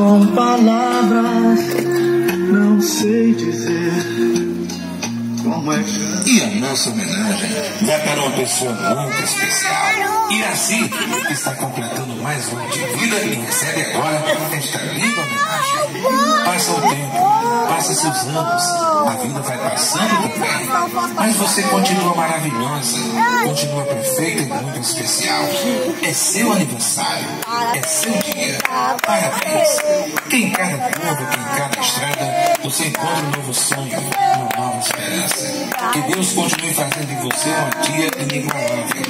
com palavras não sei dizer como é que. E a nossa homenagem vai para uma pessoa muito especial. Iraci, que está completando mais um de vida e recebe agora esta linda homenagem. Passa o tempo, passa seus anos, a vida vai passando também. Mas você continua maravilhosa, continua perfeita e muito especial. É seu aniversário, é seu dia. Parabéns. Cada curva, quem cada estrada, você encontra um novo sonho, uma nova esperança. Que Deus continue fazendo de você uma dia inigualável.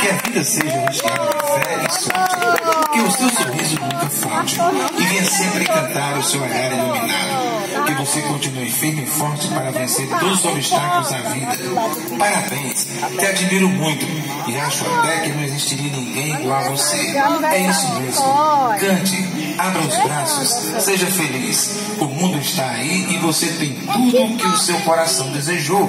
Que a vida seja recheada de fé e sorte. Que o seu sorriso nunca falte. E venha sempre encantar o seu olhar iluminado. Que você continue firme e forte para vencer todos os obstáculos da vida. Parabéns. Te admiro muito. E acho até que não existiria ninguém igual a você. É isso mesmo. Cante. Abra os braços, seja feliz. O mundo está aí e você tem tudo o que o seu coração desejou.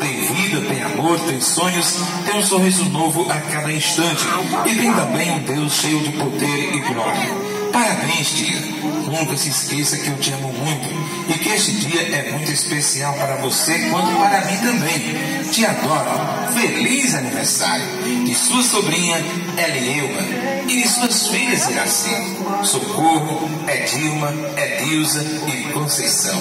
Tem vida, tem amor, tem sonhos, tem um sorriso novo a cada instante. E tem também um Deus cheio de poder e glória. Parabéns, tia. Nunca se esqueça que eu te amo muito e que este dia é muito especial para você quanto para mim também. Te adoro. Feliz aniversário de sua sobrinha Elielma e de suas filhas Iraci, Socorro, Edilma, Edilza e Conceição.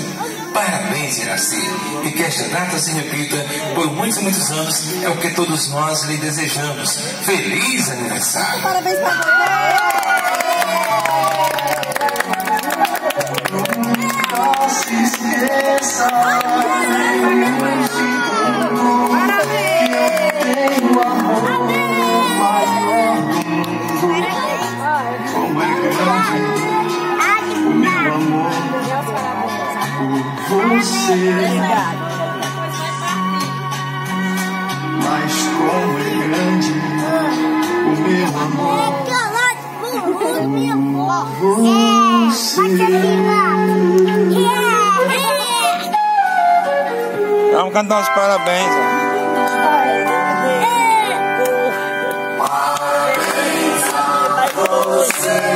Parabéns, Iraci, e que esta data se repita por muitos e muitos anos, é o que todos nós lhe desejamos. Feliz aniversário! Parabéns pra você! Meu amor por você. Mas como é grande o meu amor por você. Vamos cantar os parabéns. Felicidade.